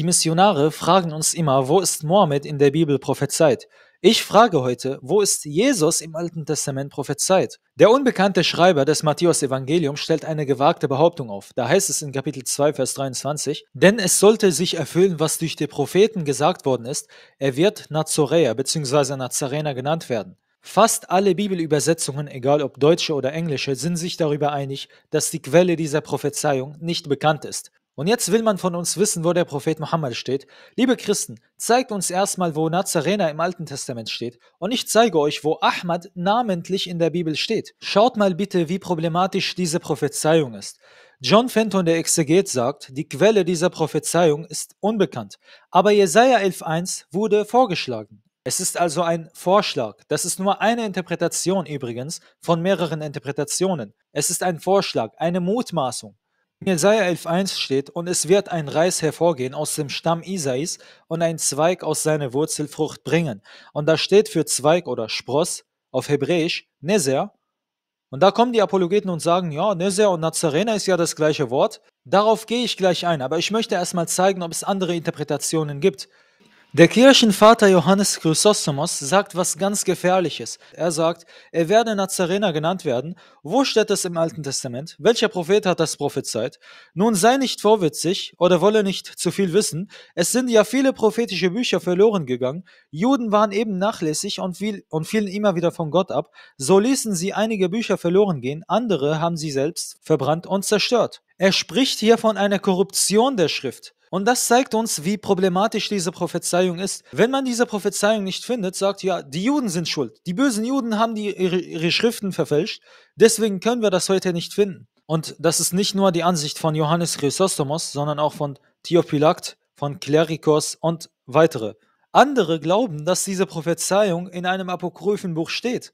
Die Missionare fragen uns immer, wo ist Mohammed in der Bibel prophezeit? Ich frage heute, wo ist Jesus im Alten Testament prophezeit? Der unbekannte Schreiber des Matthäus-Evangelium stellt eine gewagte Behauptung auf. Da heißt es in Kapitel 2, Vers 23, denn es sollte sich erfüllen, was durch die Propheten gesagt worden ist, er wird Nazoräer bzw. Nazarener genannt werden. Fast alle Bibelübersetzungen, egal ob deutsche oder englische, sind sich darüber einig, dass die Quelle dieser Prophezeiung nicht bekannt ist. Und jetzt will man von uns wissen, wo der Prophet Mohammed steht. Liebe Christen, zeigt uns erstmal, wo Nazarener im Alten Testament steht. Und ich zeige euch, wo Ahmad namentlich in der Bibel steht. Schaut mal bitte, wie problematisch diese Prophezeiung ist. John Fenton, der Exeget, sagt, die Quelle dieser Prophezeiung ist unbekannt. Aber Jesaja 11.1 wurde vorgeschlagen. Es ist also ein Vorschlag. Das ist nur eine Interpretation übrigens von mehreren Interpretationen. Es ist ein Vorschlag, eine Mutmaßung. In Jesaja 11,1 steht: Und es wird ein Reis hervorgehen aus dem Stamm Isais und ein Zweig aus seiner Wurzel Frucht bringen. Und da steht für Zweig oder Spross auf Hebräisch Nezer. Und da kommen die Apologeten und sagen, ja, Nezer und Nazarener ist ja das gleiche Wort. Darauf gehe ich gleich ein, aber ich möchte erstmal zeigen, ob es andere Interpretationen gibt. Der Kirchenvater Johannes Chrysostomos sagt was ganz Gefährliches. Er sagt, er werde Nazarener genannt werden. Wo steht es im Alten Testament? Welcher Prophet hat das prophezeit? Nun sei nicht vorwitzig oder wolle nicht zu viel wissen. Es sind ja viele prophetische Bücher verloren gegangen. Juden waren eben nachlässig und, viel, und fielen immer wieder von Gott ab. So ließen sie einige Bücher verloren gehen, andere haben sie selbst verbrannt und zerstört. Er spricht hier von einer Korruption der Schrift. Und das zeigt uns, wie problematisch diese Prophezeiung ist. Wenn man diese Prophezeiung nicht findet, sagt ja, die Juden sind schuld. Die bösen Juden haben die, ihre, ihre Schriften verfälscht. Deswegen können wir das heute nicht finden. Und das ist nicht nur die Ansicht von Johannes Chrysostomos, sondern auch von Theophylakt, von Klerikos und weitere. Andere glauben, dass diese Prophezeiung in einem Apokryphenbuch steht.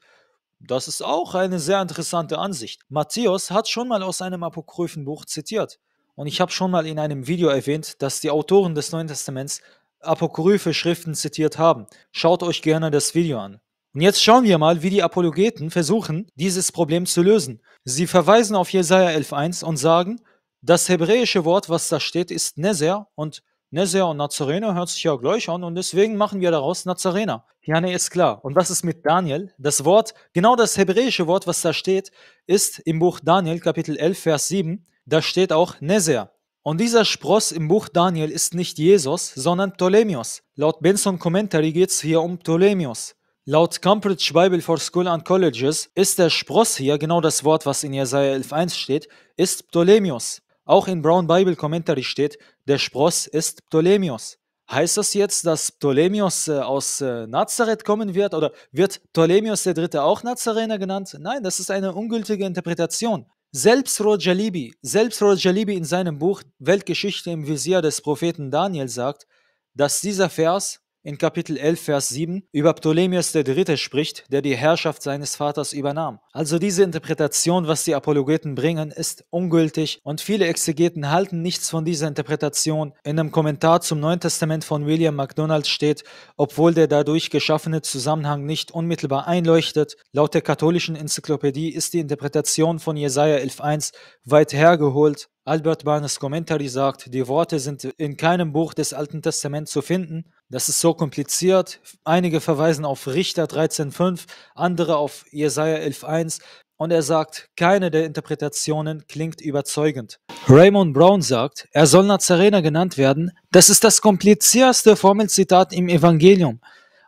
Das ist auch eine sehr interessante Ansicht. Matthäus hat schon mal aus einem Apokryphenbuch zitiert. Und ich habe schon mal in einem Video erwähnt, dass die Autoren des Neuen Testaments apokryphe Schriften zitiert haben. Schaut euch gerne das Video an. Und jetzt schauen wir mal, wie die Apologeten versuchen, dieses Problem zu lösen. Sie verweisen auf Jesaja 11.1 und sagen, das hebräische Wort, was da steht, ist Nezer und Nezer und Nazarener hört sich ja gleich an und deswegen machen wir daraus Nazarener. Ja, nee, ist klar. Und was ist mit Daniel? Das Wort, genau das hebräische Wort, was da steht, ist im Buch Daniel, Kapitel 11, Vers 7 da steht auch Nezer. Und dieser Spross im Buch Daniel ist nicht Jesus, sondern Ptolemios. Laut Benson Commentary geht es hier um Ptolemios. Laut Cambridge Bible for School and Colleges ist der Spross hier, genau das Wort, was in Jesaja 11.1 steht, ist Ptolemios. Auch in Brown Bible Commentary steht, der Spross ist Ptolemios. Heißt das jetzt, dass Ptolemios äh, aus äh, Nazareth kommen wird oder wird Ptolemios der Dritte auch Nazarener genannt? Nein, das ist eine ungültige Interpretation. Selbst Rojalibi, selbst Rojalibi in seinem Buch Weltgeschichte im Visier des Propheten Daniel sagt, dass dieser Vers in Kapitel 11, Vers 7 über Ptolemäus III. spricht, der die Herrschaft seines Vaters übernahm. Also diese Interpretation, was die Apologeten bringen, ist ungültig und viele Exegeten halten nichts von dieser Interpretation. In einem Kommentar zum Neuen Testament von William MacDonald steht, obwohl der dadurch geschaffene Zusammenhang nicht unmittelbar einleuchtet, laut der katholischen Enzyklopädie ist die Interpretation von Jesaja 11.1 weit hergeholt Albert Barnes Commentary sagt, die Worte sind in keinem Buch des Alten Testaments zu finden. Das ist so kompliziert. Einige verweisen auf Richter 13.5, andere auf Jesaja 11.1. Und er sagt, keine der Interpretationen klingt überzeugend. Raymond Brown sagt, er soll Nazarener genannt werden. Das ist das komplizierteste Formelzitat im Evangelium.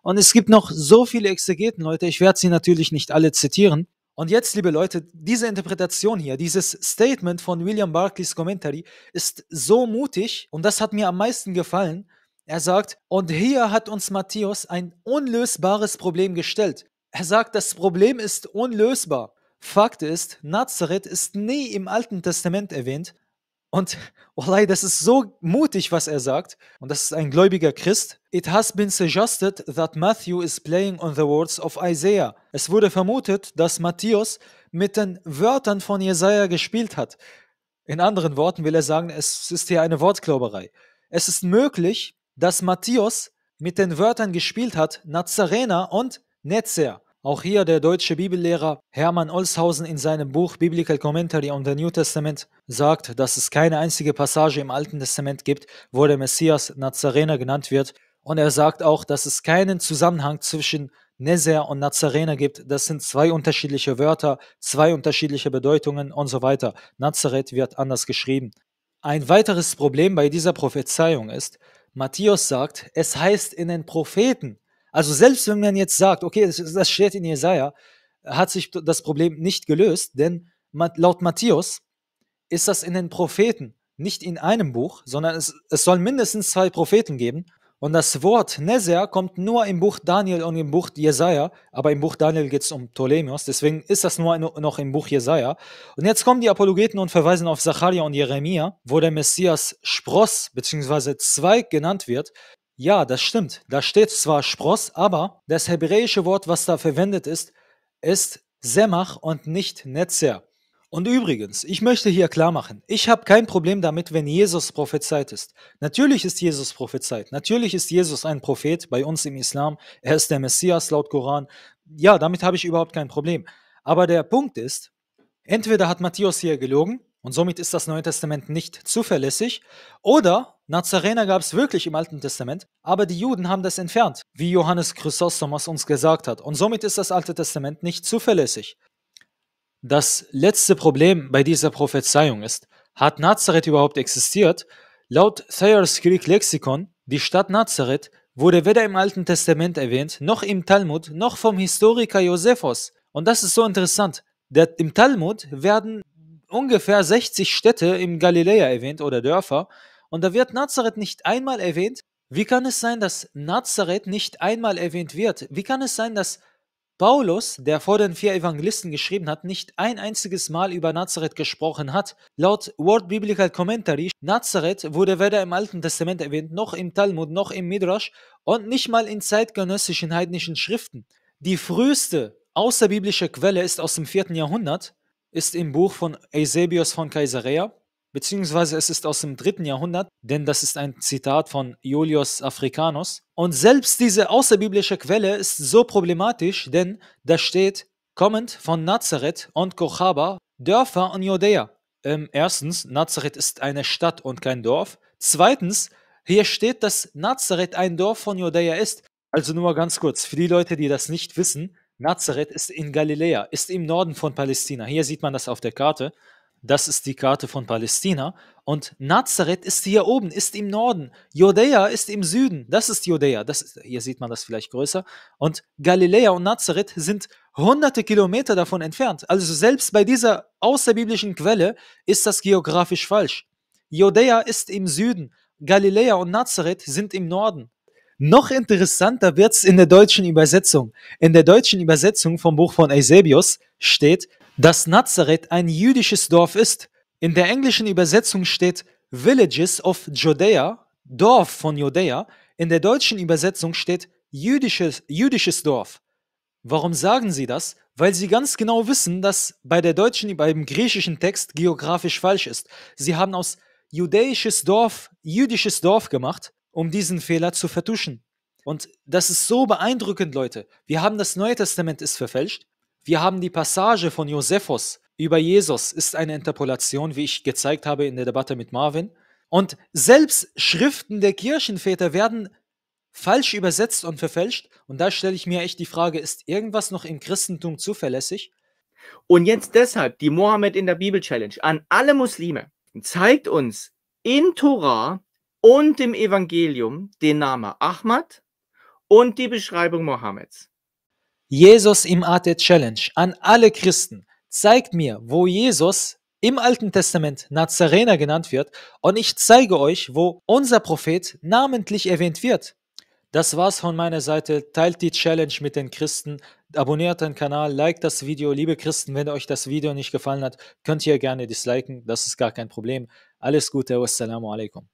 Und es gibt noch so viele Exegeten, Leute. Ich werde sie natürlich nicht alle zitieren. Und jetzt, liebe Leute, diese Interpretation hier, dieses Statement von William Barclays Commentary ist so mutig und das hat mir am meisten gefallen. Er sagt, und hier hat uns Matthäus ein unlösbares Problem gestellt. Er sagt, das Problem ist unlösbar. Fakt ist, Nazareth ist nie im Alten Testament erwähnt, und Wallahi, das ist so mutig, was er sagt. Und das ist ein gläubiger Christ. It has been suggested that Matthew is playing on the words of Isaiah. Es wurde vermutet, dass Matthäus mit den Wörtern von Jesaja gespielt hat. In anderen Worten will er sagen, es ist hier eine Wortglauberei. Es ist möglich, dass Matthäus mit den Wörtern gespielt hat, Nazarener und Netzer. Auch hier der deutsche Bibellehrer Hermann Olshausen in seinem Buch Biblical Commentary on the New Testament sagt, dass es keine einzige Passage im Alten Testament gibt, wo der Messias Nazarener genannt wird. Und er sagt auch, dass es keinen Zusammenhang zwischen Nezer und Nazarener gibt. Das sind zwei unterschiedliche Wörter, zwei unterschiedliche Bedeutungen und so weiter. Nazareth wird anders geschrieben. Ein weiteres Problem bei dieser Prophezeiung ist, Matthäus sagt, es heißt in den Propheten, also selbst wenn man jetzt sagt, okay, das, das steht in Jesaja, hat sich das Problem nicht gelöst, denn laut Matthäus ist das in den Propheten, nicht in einem Buch, sondern es, es soll mindestens zwei Propheten geben. Und das Wort Nezer kommt nur im Buch Daniel und im Buch Jesaja, aber im Buch Daniel geht es um Ptolemäus, deswegen ist das nur noch im Buch Jesaja. Und jetzt kommen die Apologeten und verweisen auf Zacharia und Jeremia, wo der Messias Spross bzw. Zweig genannt wird. Ja, das stimmt. Da steht zwar Spross, aber das hebräische Wort, was da verwendet ist, ist Semach und nicht Netzer. Und übrigens, ich möchte hier klar machen, ich habe kein Problem damit, wenn Jesus prophezeit ist. Natürlich ist Jesus prophezeit. Natürlich ist Jesus ein Prophet bei uns im Islam. Er ist der Messias laut Koran. Ja, damit habe ich überhaupt kein Problem. Aber der Punkt ist, entweder hat Matthäus hier gelogen und somit ist das Neue Testament nicht zuverlässig. Oder Nazarener gab es wirklich im Alten Testament, aber die Juden haben das entfernt, wie Johannes Chrysostomus uns gesagt hat. Und somit ist das Alte Testament nicht zuverlässig. Das letzte Problem bei dieser Prophezeiung ist, hat Nazareth überhaupt existiert? Laut Thayer's Greek Lexikon, die Stadt Nazareth wurde weder im Alten Testament erwähnt, noch im Talmud, noch vom Historiker Josephus. Und das ist so interessant. Der, Im Talmud werden ungefähr 60 Städte im Galiläa erwähnt oder Dörfer und da wird Nazareth nicht einmal erwähnt. Wie kann es sein, dass Nazareth nicht einmal erwähnt wird? Wie kann es sein, dass Paulus, der vor den vier Evangelisten geschrieben hat, nicht ein einziges Mal über Nazareth gesprochen hat. Laut Word Biblical Commentary, Nazareth wurde weder im Alten Testament erwähnt, noch im Talmud, noch im Midrash und nicht mal in zeitgenössischen heidnischen Schriften. Die früheste außerbiblische Quelle ist aus dem 4. Jahrhundert ist im Buch von Eusebius von Caesarea, beziehungsweise es ist aus dem dritten Jahrhundert, denn das ist ein Zitat von Julius Africanus. Und selbst diese außerbiblische Quelle ist so problematisch, denn da steht, kommend von Nazareth und Kochaba, Dörfer und Judäa. Ähm, erstens, Nazareth ist eine Stadt und kein Dorf. Zweitens, hier steht, dass Nazareth ein Dorf von Judäa ist. Also nur ganz kurz, für die Leute, die das nicht wissen, Nazareth ist in Galiläa, ist im Norden von Palästina. Hier sieht man das auf der Karte. Das ist die Karte von Palästina. Und Nazareth ist hier oben, ist im Norden. Judäa ist im Süden. Das ist Judäa. Das hier sieht man das vielleicht größer. Und Galiläa und Nazareth sind hunderte Kilometer davon entfernt. Also selbst bei dieser außerbiblischen Quelle ist das geografisch falsch. Judäa ist im Süden. Galiläa und Nazareth sind im Norden. Noch interessanter wird es in der deutschen Übersetzung. In der deutschen Übersetzung vom Buch von Eusebius steht, dass Nazareth ein jüdisches Dorf ist. In der englischen Übersetzung steht Villages of Judea, Dorf von Judäa. In der deutschen Übersetzung steht jüdisches, jüdisches Dorf. Warum sagen sie das? Weil sie ganz genau wissen, dass bei der deutschen, beim griechischen Text geografisch falsch ist. Sie haben aus judäisches Dorf jüdisches Dorf gemacht um diesen Fehler zu vertuschen. Und das ist so beeindruckend, Leute. Wir haben das Neue Testament ist verfälscht. Wir haben die Passage von Josephus über Jesus ist eine Interpolation, wie ich gezeigt habe in der Debatte mit Marvin. Und selbst Schriften der Kirchenväter werden falsch übersetzt und verfälscht. Und da stelle ich mir echt die Frage, ist irgendwas noch im Christentum zuverlässig? Und jetzt deshalb die Mohammed in der Bibel Challenge an alle Muslime. Zeigt uns in Torah und im Evangelium den Namen Ahmad und die Beschreibung Mohammeds. Jesus im AT Challenge an alle Christen zeigt mir, wo Jesus im Alten Testament Nazarener genannt wird und ich zeige euch, wo unser Prophet namentlich erwähnt wird. Das war's von meiner Seite. Teilt die Challenge mit den Christen, abonniert den Kanal, liked das Video. Liebe Christen, wenn euch das Video nicht gefallen hat, könnt ihr gerne disliken. Das ist gar kein Problem. Alles Gute, wassalamu alaikum.